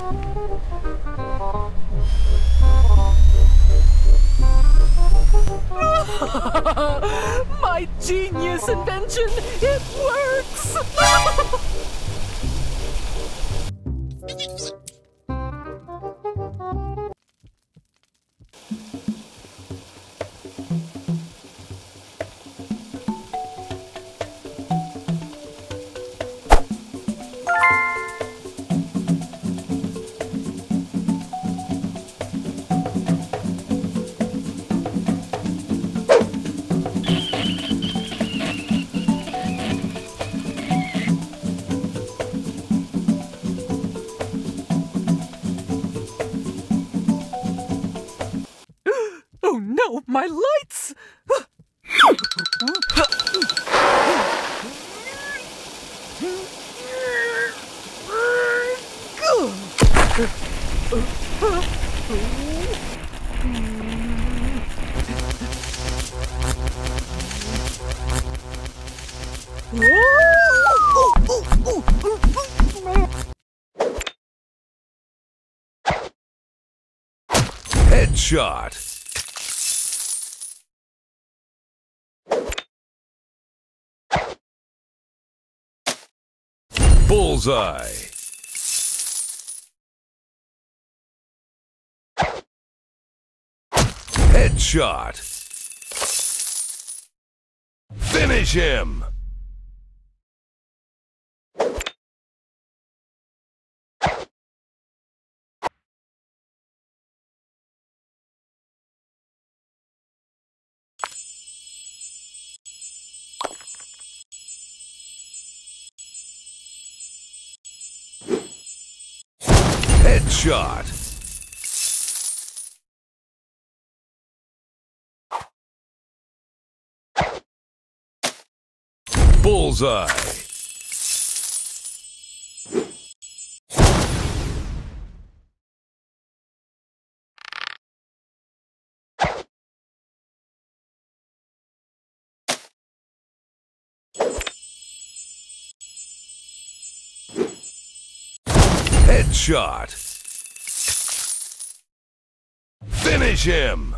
My genius invention, it works! Headshot. Bullseye. Headshot. Finish him! shot. Bullseye. Headshot. Finish him!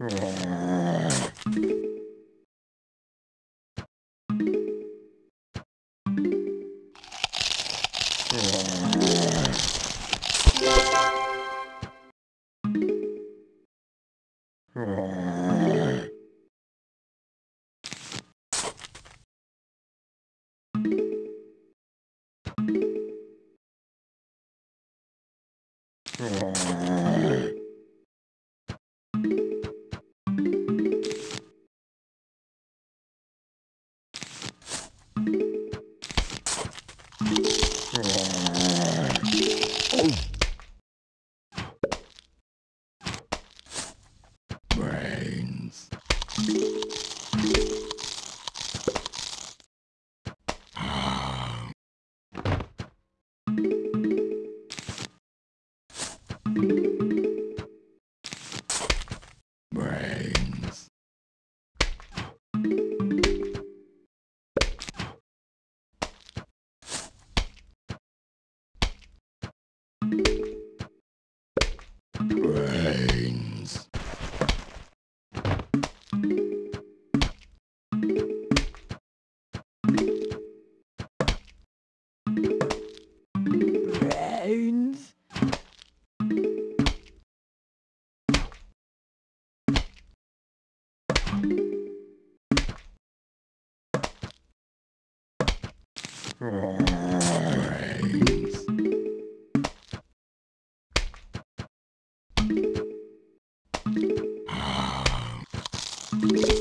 Brains. Brains. Brains. Brains. Brains.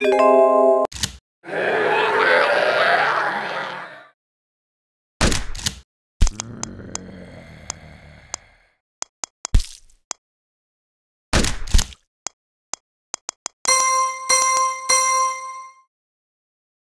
Thank